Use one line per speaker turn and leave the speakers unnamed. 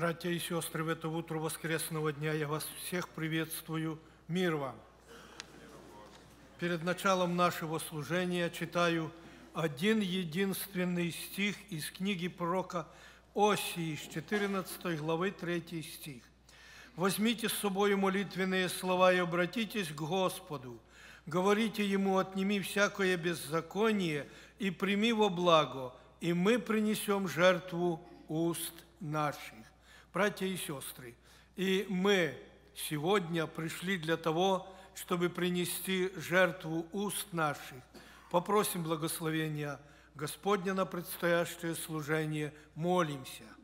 Братья и сестры, в это утро воскресного дня я вас всех приветствую. Мир вам! Перед началом нашего служения читаю один единственный стих из книги пророка Осии, с 14 главы, 3 стих. «Возьмите с собой молитвенные слова и обратитесь к Господу. Говорите Ему, отними всякое беззаконие и прими во благо, и мы принесем жертву уст наших». Братья и сестры, и мы сегодня пришли для того, чтобы принести жертву уст наших. Попросим благословения Господня на предстоящее служение, молимся –